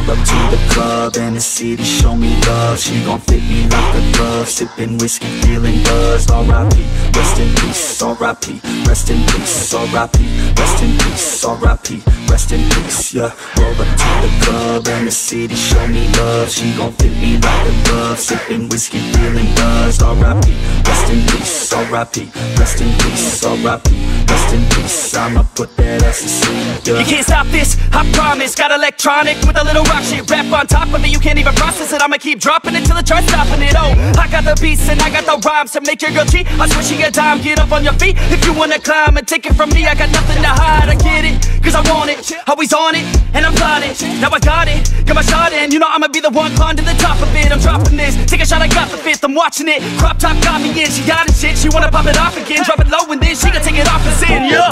Roll, up to the club and the city show me love She gon' fit me like a glove Sipping whiskey, feeling buzzed R.I.P. Rest in peace, R.I.P. Rest in peace, R.I.P. Rest in peace, R.I.P. Rest in peace, yeah Roll up to the club and the city show me love She gon' fit me like a glove Sipping whiskey, feeling buzzed R.I.P. Rest in peace, R.I.P. Rest in peace, R.I.P. Rest in peace, I'ma put that ass to sleep, yeah You can't stop this, I promise Got electronic with a little rock shit Rap on top of it, you can't even process it. I'ma keep dropping it till the charts stopping it. Oh, I got the beats and I got the rhymes To make your girl cheat, I switch you a dime Get up on your feet. If you wanna climb And take it from me, I got nothing to hide. I get it, cause I want it. Always on it, and I'm plotting Now I got it, got my shot in. You know I'ma be the one climb to the top of it. I'm dropping this, take a shot, I got the fifth. I'm watching it, crop top got me in. She got it shit, she wanna pop it off again. Drop it low and then she can take it off and sin, yeah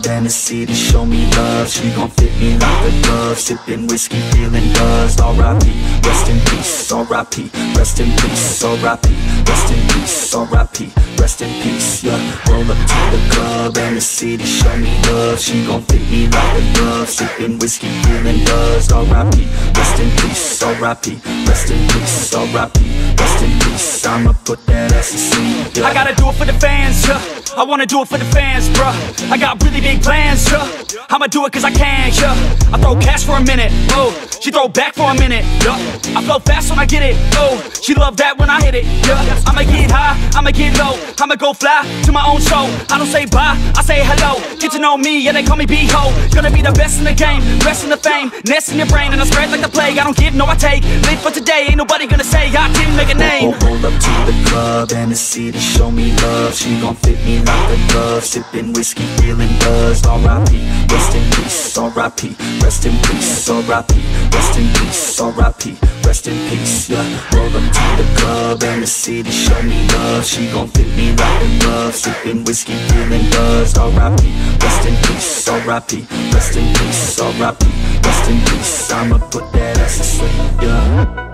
club and the city show me love She gon' fit me like a glove Sipping whiskey, feeling buzzed R.I.P. Rest in peace, R.I.P. Rest in peace, R.I.P. Rest in peace, R.I.P. Rest in peace, yeah Roll up to the club and the city show me love She gon' fit me like a glove Sipping whiskey, feeling buzzed R.I.P. Rest in peace, R.I.P. Rest in peace, R.I.P. Rest in peace, I'ma put that ass to sleep, yeah I gotta do it for the fans, yeah. I wanna do it for the fans, bruh. I got really big plans, yeah. I'ma do it cause I can, yeah. I throw cash for a minute, oh. She throw back for a minute, yeah. I flow fast when I get it, oh. She love that when I hit it, yeah. I'ma get high, I'ma get low. I'ma go fly to my own show. I don't say bye, I say hello. Get to know me, yeah, they call me B-Ho. Gonna be the best in the game, rest in the fame, nest in your brain, and I spread like the plague. I don't give, no, I take. Live for today, ain't nobody gonna say I didn't make a name. Oh, roll, roll up to the club and the city show me love She gon' fit me like a glove Sipping whiskey, feeling buzzed R.I.P. Rest in peace, R.I.P. Rest in peace, R.I.P. Rest in peace, R.I.P. Rest in peace, yeah Roll up to the club and the city show me love She gon' fit me like a glove Sipping whiskey, feeling buzzed R.I.P. Rest in peace, R.I.P. Rest in peace, R.I.P. Rest in peace, I'ma put that ass to sleep, yeah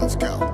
Let's go.